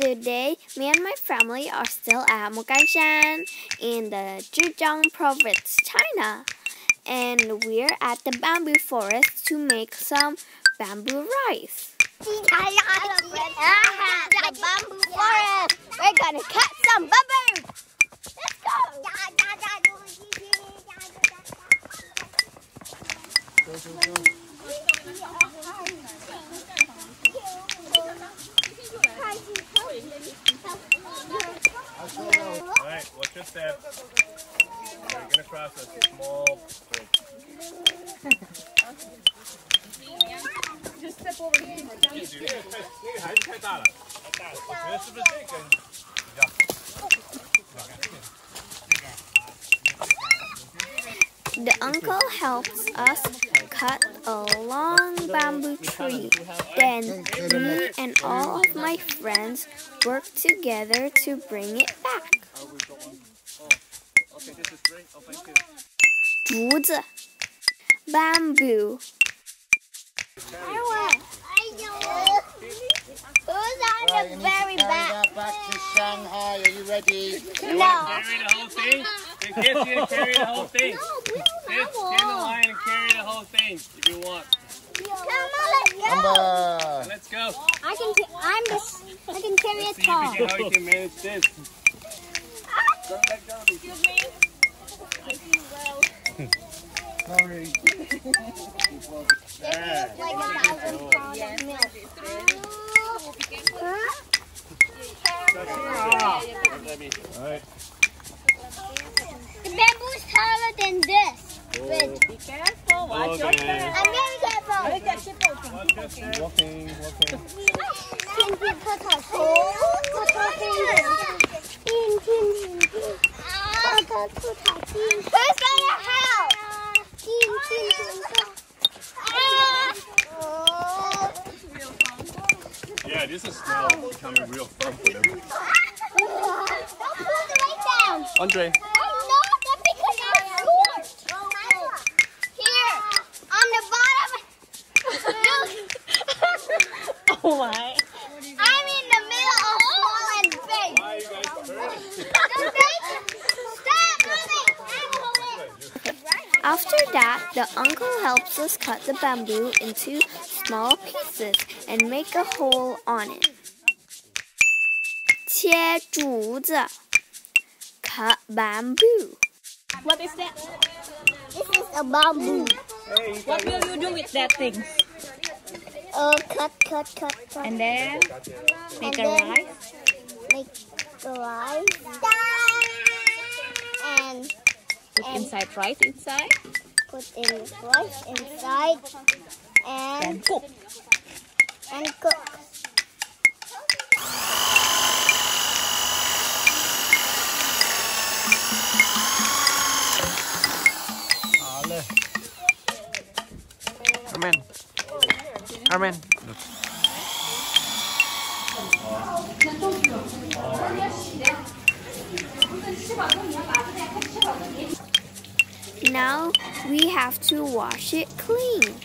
Hello friends, today me and my family are still at Moganshan in the Zhejiang province, China. And we're at the bamboo forest to make some bamboo rice. the bamboo forest. We're gonna cut some bamboo. Let's go. Alright, watch your step. You're gonna cross a small bridge.这个太那个还是太大了，太大了。我觉得是不是这根比较好？ The uncle helps us cut a long bamboo tree. Then me and all of my friends work together to bring it 竹子 bamboo Who's on Right, the you need very to carry back? to Shanghai. Are you ready? You want to carry the whole thing? Then kids can carry the whole thing. Kids, stand in line and carry the whole thing if you want. Come on, let's go. Number. Let's go. I can. I'm just. I can carry Let's a see if car. how we can manage this. Don't let go. Excuse me. Sorry. it like a thousand pounds of milk. Taller than this. Oh. Be careful, watch okay. your back. I'm very careful. Look at the. Walking, walking. Can. Help? Yeah, this is now becoming real fun for them. Don't pull the weight down. Andre. Here, on the bottom. oh my. After that, the uncle helps us cut the bamboo into small pieces and make a hole on it. 切竹子 cut bamboo. What is that? This is a bamboo. Hey, you What will you do with that thing? Uh, cut, cut, cut, cut. And then make a And then- rice. Make the rice. And Put and- inside rice inside. put in rice inside. And And, cook. and cook. Ale. Amen. Amen. Now we have to wash it clean.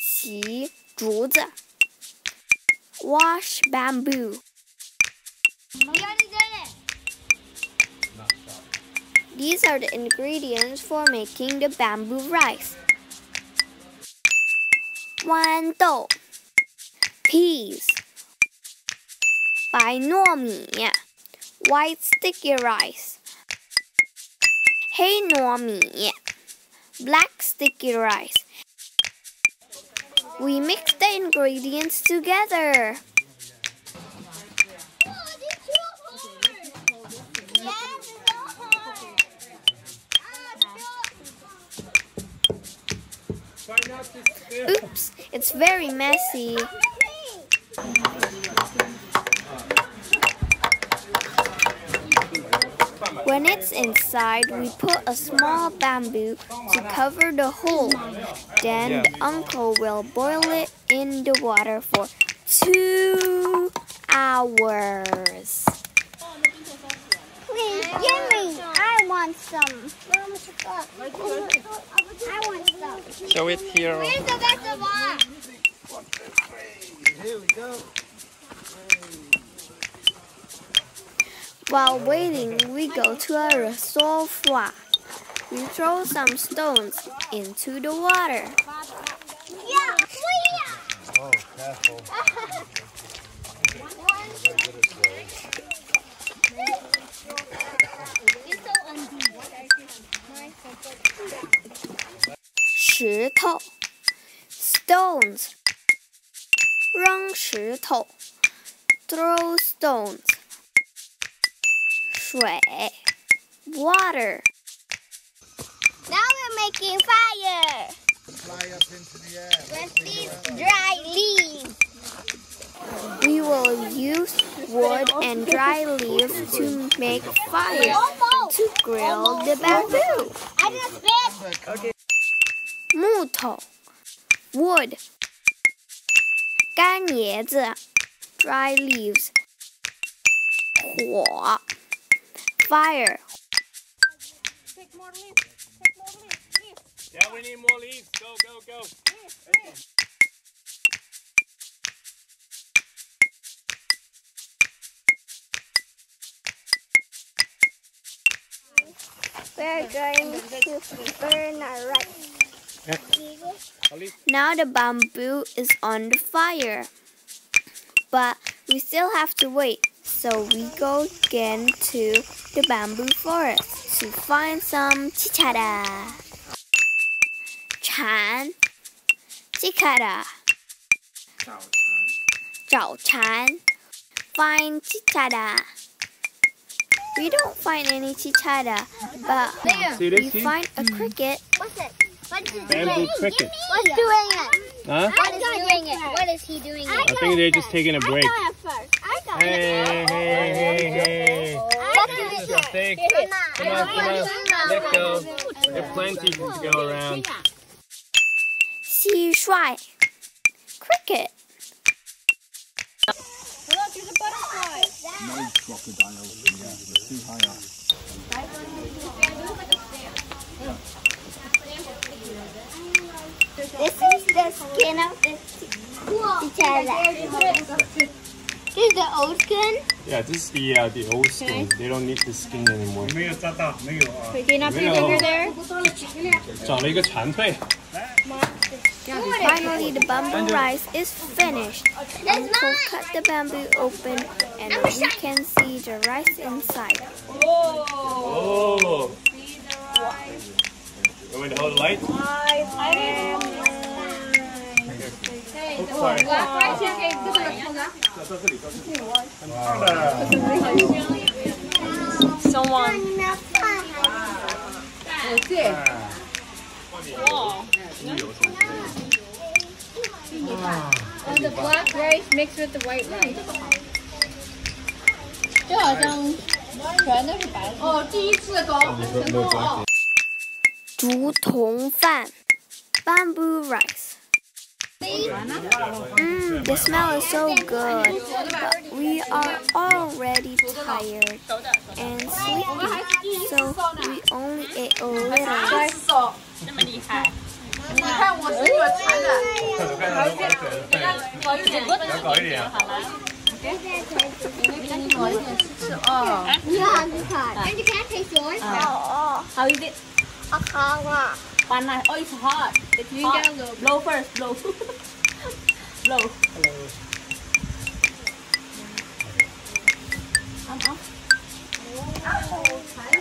洗竹子 wash bamboo. We already did it. These are the ingredients for making the bamboo rice. 豌豆 peas 白糯米 white sticky rice Hey Normie! black sticky rice. We mix the ingredients together. Oops, it's very messy. When it's inside, we put a small bamboo to cover the hole. Then the uncle will boil it in the water for two hours. Please give me. I want some. I want some. Show it here. Where's the rest of us? Here we go. While waiting, we go to a reservoir. We throw some stones into the water. Yeah. Oh, careful. Yeah. 石头，stones，扔石头，throw stones。 水，water。 Now we're making fire Fly up into the air. with these dry leaves. We will use wood and dry leaves to make fire to grill the bamboo. I just spit. 木头，wood。干椰子，dry leaves。火 ，fire。Yeah, we need more leaves. Go, go, go. We're going to burn our rice. Now the bamboo is on the fire. But we still have to wait, so we go again to the bamboo forest to find some cicada. Chan, cicada. 找蝉 find cicada. We don't find any cicada, but See this we here? find a cricket. What's it? What's it Bamboo doing? cricket. What's doing it? Huh? What is doing it? What is he doing I it? think they're just taking a break. Hey, hey, hey, hey. Is got. Come on, come on. Let go. There's plenty to go around. 蟋蟀 cricket. No crocodiles. Yeah, it's too high up. This is the skin of the cicada. This is the old skin. Yeah, this is the uh, the old skin. They don't need the skin anymore. 没有扎到，没有啊。 Picking up 没 your 有 finger there. 长了一个蝉蜕。 Finally, the bamboo rice is finished. Uncle cut the bamboo open and we can see the rice inside. Someone. Oh, the black rice mixed with the white rice. 就好像全都是白的。哦，第一次搞成功哦。竹筒饭 bamboo rice. Mmm, the smell is so good, but we are already tired and sleepy, so we only ate a little. 那么厉害。搞一点，搞一点。 Yeah, this hot. And you can't taste yours. Oh, How is it? oh. Uh-huh. Banana. Oh, it's hot. It's hot. Blow first. Blow. blow. Um, um.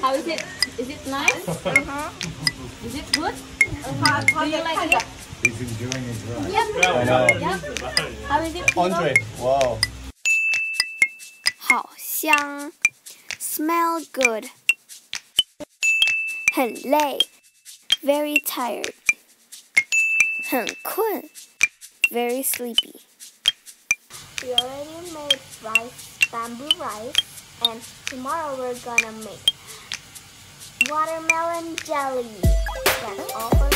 How is it? Is it nice? Uh-huh. Is it good? Do you like it? He's enjoying his ride. I know. How is it? Andre. Wow. 好香，smell good。很累 ，very tired. 很困 very sleepy. We already made rice, bamboo rice, and tomorrow we're gonna make watermelon jelly. That's all for